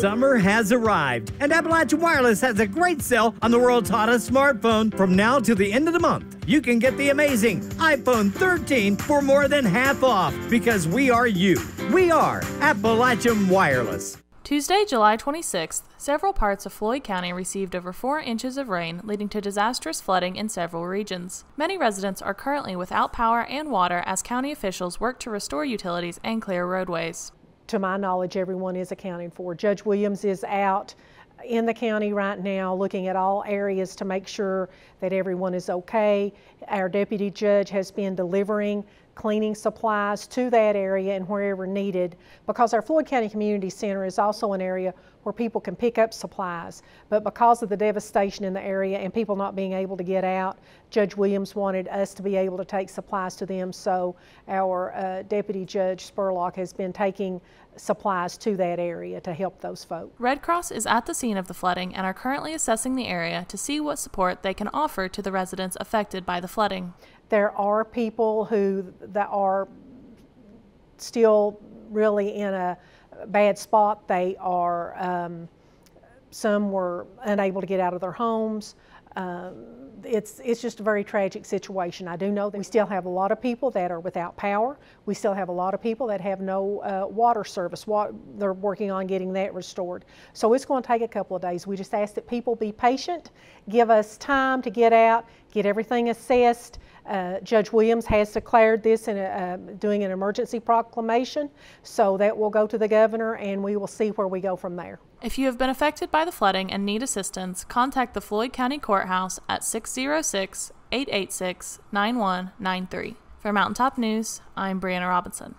Summer has arrived, and Appalachian Wireless has a great sale on the world's hottest smartphone from now to the end of the month. You can get the amazing iPhone 13 for more than half off because we are you. We are Appalachian Wireless. Tuesday, July 26th, several parts of Floyd County received over 4 inches of rain, leading to disastrous flooding in several regions. Many residents are currently without power and water as county officials work to restore utilities and clear roadways. To my knowledge, everyone is accounted for. Judge Williams is out in the county right now looking at all areas to make sure that everyone is okay. Our deputy judge has been delivering cleaning supplies to that area and wherever needed because our Floyd County Community Center is also an area where people can pick up supplies. But because of the devastation in the area and people not being able to get out, Judge Williams wanted us to be able to take supplies to them. So our uh, Deputy Judge Spurlock has been taking supplies to that area to help those folks. Red Cross is at the scene of the flooding and are currently assessing the area to see what support they can offer to the residents affected by the flooding. There are people who that are still really in a bad spot. They are um, some were unable to get out of their homes. Um, it's, it's just a very tragic situation. I do know that we still have a lot of people that are without power. We still have a lot of people that have no uh, water service. They're working on getting that restored. So it's going to take a couple of days. We just ask that people be patient, give us time to get out, get everything assessed. Uh, Judge Williams has declared this in a, uh, doing an emergency proclamation, so that will go to the governor and we will see where we go from there. If you have been affected by the flooding and need assistance, contact the Floyd County Courthouse at 606 886 9193. For Mountaintop News, I'm Brianna Robinson.